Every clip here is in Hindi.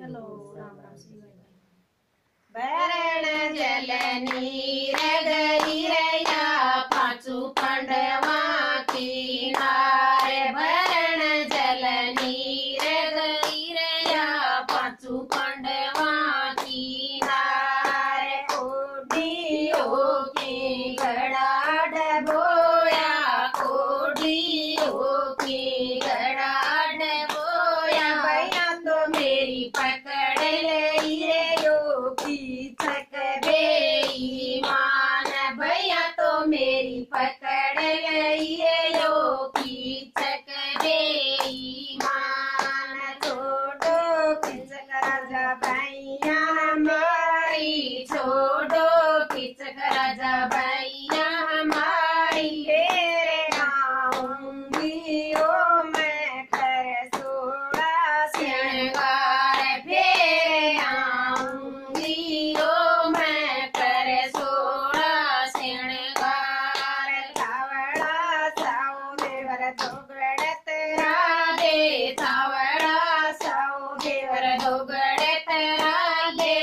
हेलो राम राम जलन नीरद उगड़त राधे सावड़ा सौ देवर उगड़त राधे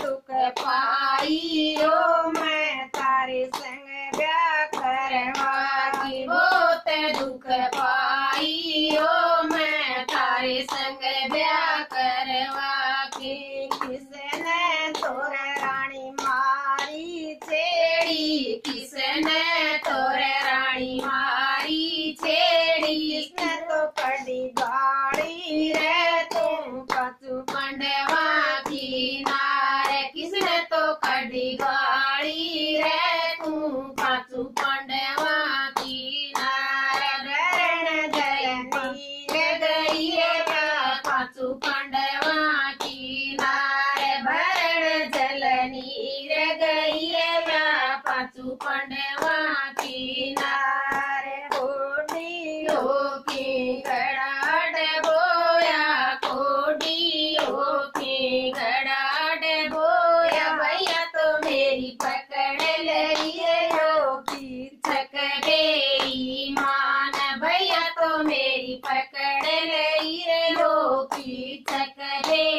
दुख पाई ओ मैं तारे संग ब्याह करवा दुख पाई ओ मैं तारे संग कंडवा किनारे किसने तो कड़ी गाड़ी रे? तू पाचू कंडवा किनारे गरण गई रे गई रे। पाचू कंडवा किनारे भरण जलनी रे। गई रे Radhe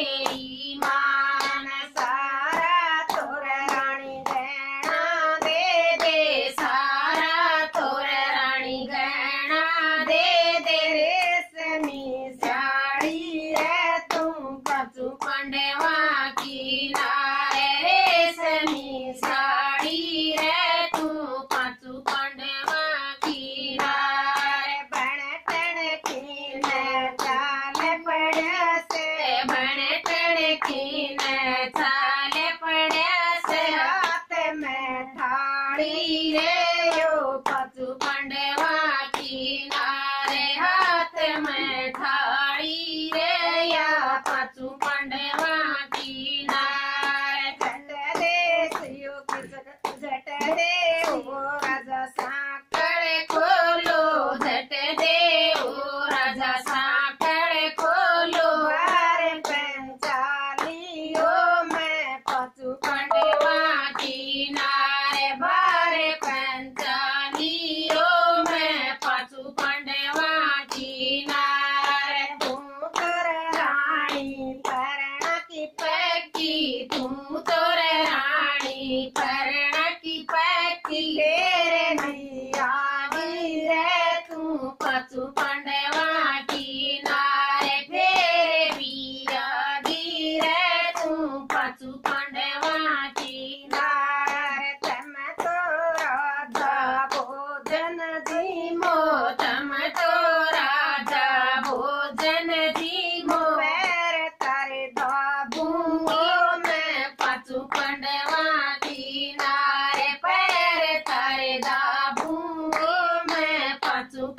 Bye. to